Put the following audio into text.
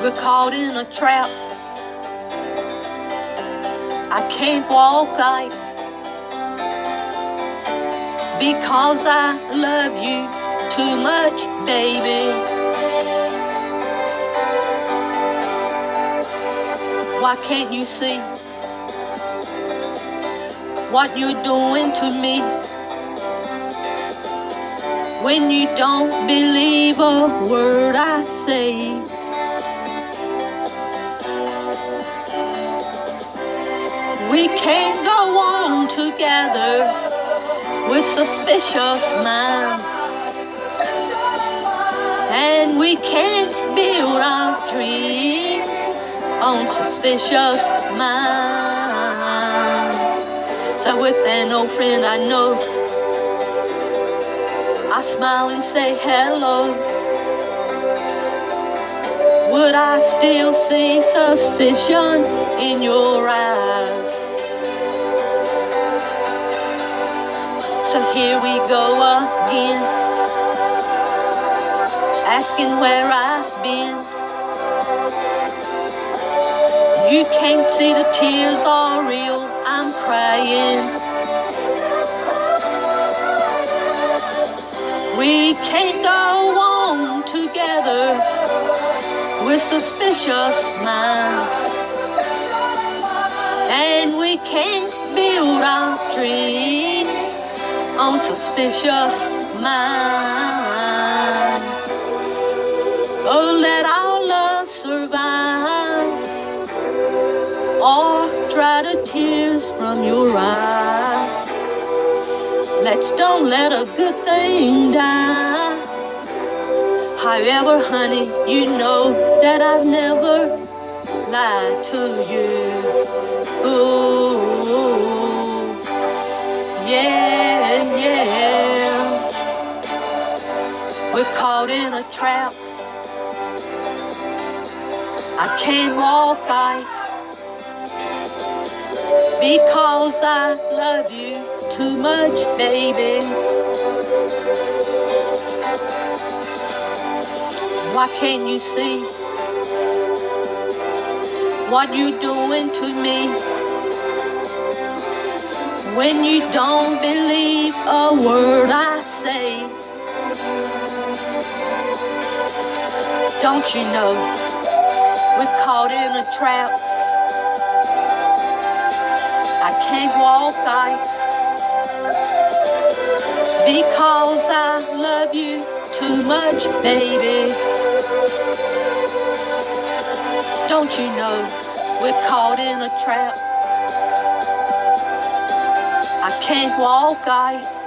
We're caught in a trap. I can't walk right because I love you too much, baby. Why can't you see what you're doing to me? When you don't believe a word I say. Can't go on together with suspicious minds. And we can't build our dreams on suspicious minds. So with an old friend I know, I smile and say hello. Would I still see suspicion in your eyes? Here we go again, asking where I've been. You can't see the tears are real, I'm crying. We can't go on together with suspicious minds. And we can't build our dreams on suspicious minds. Oh, let our love survive, or dry the tears from your eyes. Let's don't let a good thing die. However, honey, you know that I've never lied to you. Ooh, We're caught in a trap. I can't walk right because I love you too much, baby. Why can't you see what you're doing to me? When you don't believe a word I say, don't you know we're caught in a trap? I can't walk right because I love you too much, baby. Don't you know we're caught in a trap? I can't walk right